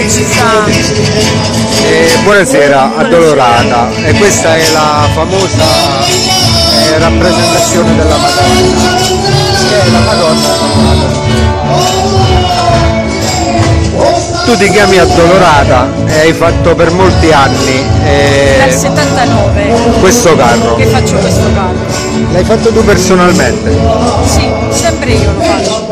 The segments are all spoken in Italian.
che ci sta? Eh, buonasera, addolorata. E questa è la famosa eh, rappresentazione della Madonna. Che è la Madonna. Tu ti chiami addolorata e hai fatto per molti anni Dal eh, 79 questo carro. che faccio questo carro. L'hai fatto tu personalmente? Sì, sempre io lo faccio.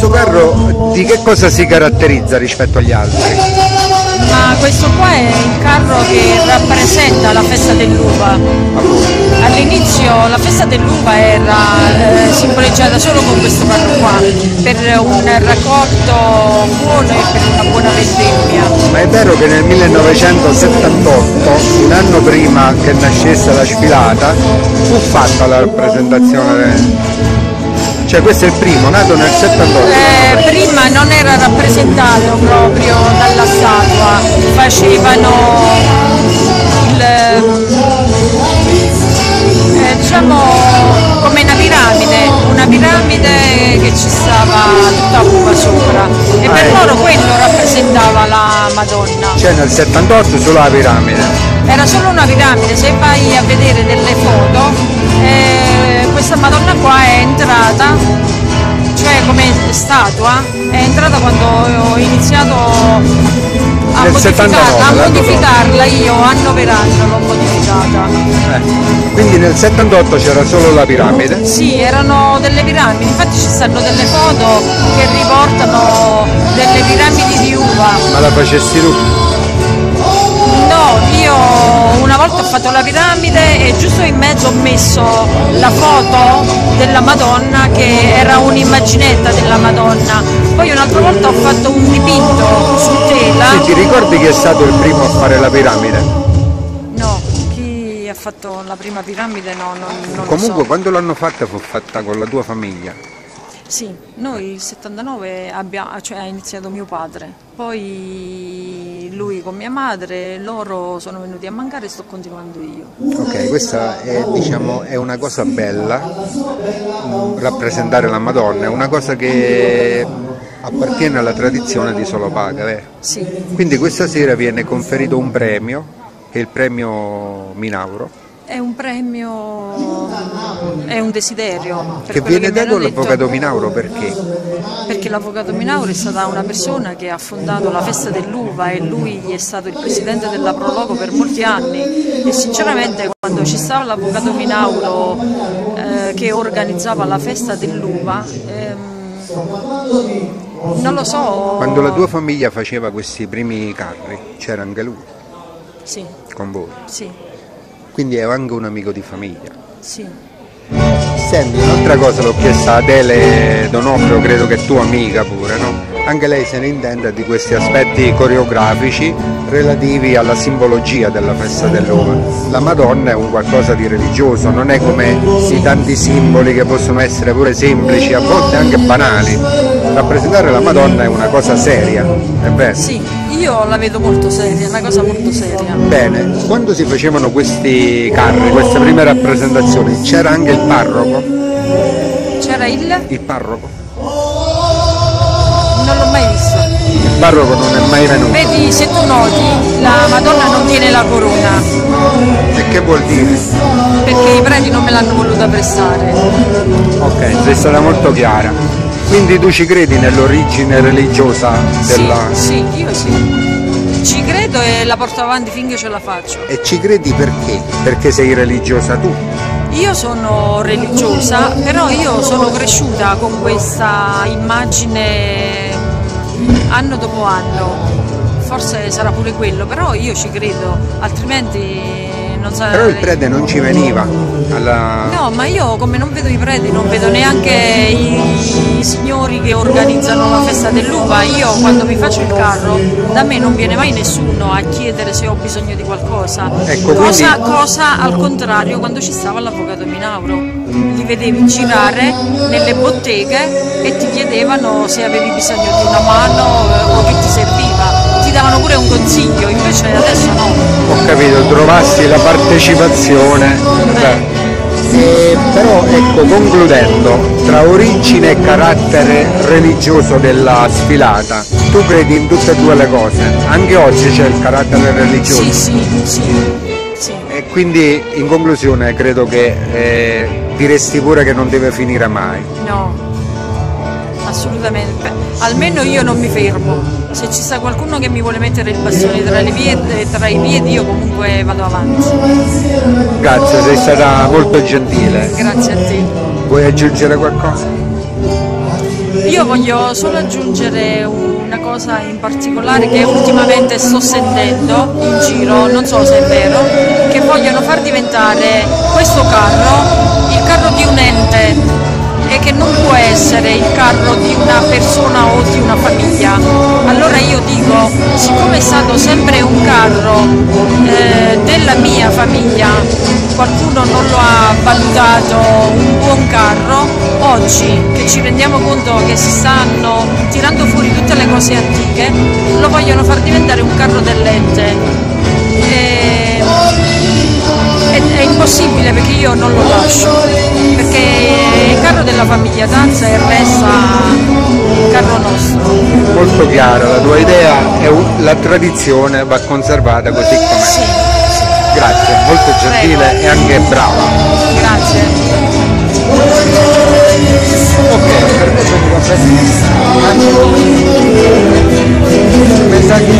Questo carro di che cosa si caratterizza rispetto agli altri? Ma questo qua è il carro che rappresenta la festa dell'uva. All'inizio la festa dell'uva era eh, simboleggiata solo con questo carro qua, per un raccolto buono e per una buona vendemmia. Ma è vero che nel 1978, un anno prima che nascesse la sfilata, fu fatta la rappresentazione. Cioè questo è il primo, nato nel 78. Eh, prima non era rappresentato proprio dalla statua, facevano il, eh, diciamo come una piramide, una piramide che ci stava tutta uva sopra e Ah, per ecco. loro quello rappresentava la Madonna. Cioè nel 78 sulla piramide. Era solo una piramide, se vai a vedere delle foto, eh, questa Madonna qua è entrata, statua, è entrata quando ho iniziato a Nel modificarla, 79, a modificarla io anno per anno l'ho modificata. Eh. Quindi nel 78 c'era solo la piramide. Sì, erano delle piramidi, infatti ci stanno delle foto che riportano delle piramidi di uva. Ma la facessi tu? No, io una volta ho fatto la piramide e giusto in mezzo ho messo la foto della Madonna che era un'immaginetta della Madonna. Poi un'altra volta ho fatto un dipinto su tela. Sì, ti ricordi chi è stato il primo a fare la piramide? No, chi ha fatto la prima piramide no, non, non Comunque lo so. quando l'hanno fatta fu fatta con la tua famiglia. Sì, noi il 79 abbia- cioè, ha iniziato mio padre, poi lui con mia madre, loro sono venuti a mancare e sto continuando io. Ok, questa è, diciamo, è una cosa bella, mm, rappresentare la Madonna, è una cosa che appartiene alla tradizione di Solopaga, vero? Sì, Quindi questa sera viene conferito un premio, che è il premio Minauro, è un premio, è un desiderio. che viene hanno dato all'avvocato Minauro perché? Perché l'avvocato Minauro è stata una persona che ha fondato la festa dell'uva e lui è stato il presidente della Prologo per molti anni e sinceramente quando ci stava l'avvocato Minauro eh, che organizzava la festa dell'uva, ehm, non lo so. Quando la tua famiglia faceva questi primi carri c'era anche lui Sì, con voi, sì, quindi è anche un amico di famiglia. sì. Senti, un'altra cosa l'ho chiesta a Adele Donofrio, credo che tua amica pure, no? Anche lei se ne intende di questi aspetti coreografici relativi alla simbologia della festa dell'uva. La Madonna è un qualcosa di religioso, non è come i tanti simboli che possono essere pure semplici, a volte anche banali. Rappresentare la Madonna è una cosa seria, è vero? Sì, io la vedo molto seria, è una cosa molto seria. Bene, quando si facevano questi carri, queste prime rappresentazioni, c'era anche il parroco? C'era il? Il parroco? Non l'ho mai visto. Il parroco non è mai venuto. Vedi, se tu noti, la Madonna non tiene la corona, E che vuol dire? perché i preti non me l'hanno voluta prestare. Ok, sei stata molto chiara. Quindi tu ci credi nell'origine religiosa della... Sì, sì, io sì. Ci credo e la porto avanti finché ce la faccio. E ci credi perché? Perché sei religiosa tu. Io sono religiosa, però io sono cresciuta con questa immagine anno dopo anno. Forse sarà pure quello, però io ci credo, altrimenti non sarà. Però il prete non ci veniva alla... No, ma io come non vedo i preti, non vedo neanche i, i signori che organizzano la festa dell'uva, io quando mi faccio il carro, da me non viene mai nessuno a chiedere se ho bisogno di qualcosa. Ecco, cosa, quindi- cosa al contrario quando ci stava l'avvocato Minauro. Li vedevi girare nelle botteghe e ti chiedevano se avevi bisogno di una mano eh, o che ti serviva. Ti davano pure un consiglio, invece adesso no. Ho capito, trovassi la partecipazione. Beh, E però ecco, concludendo, tra origine e carattere religioso della sfilata, tu credi in tutte e due le cose? Anche oggi c'è il carattere religioso? Sì, sì, sì. sì. E quindi in conclusione credo che eh, diresti pure che non deve finire mai. No, assolutamente. Almeno io non mi fermo. Se ci sta qualcuno che mi vuole mettere il bastone tra, le piedi, tra i piedi, io comunque vado avanti. Grazie, sei stata molto gentile. Grazie a te. Vuoi aggiungere qualcosa? Io voglio solo aggiungere una cosa in particolare che ultimamente sto sentendo in giro, non so se è vero, che vogliono far diventare questo carro il carro di un ente essere il carro di una persona o di una famiglia. Allora io dico, siccome è stato sempre un carro eh, della mia famiglia, qualcuno non lo ha valutato un buon carro, oggi che ci rendiamo conto che si stanno tirando fuori tutte le cose antiche, lo vogliono far diventare un carro dell'ente. E è, è, impossibile perché io non lo lascio, della famiglia Danza è resta il carro nostro. Molto chiara la tua idea, è la tradizione va conservata così com'è. Sì, Grazie, molto gentile Prego. e anche brava. Grazie. Ok, per me sono Mi sa che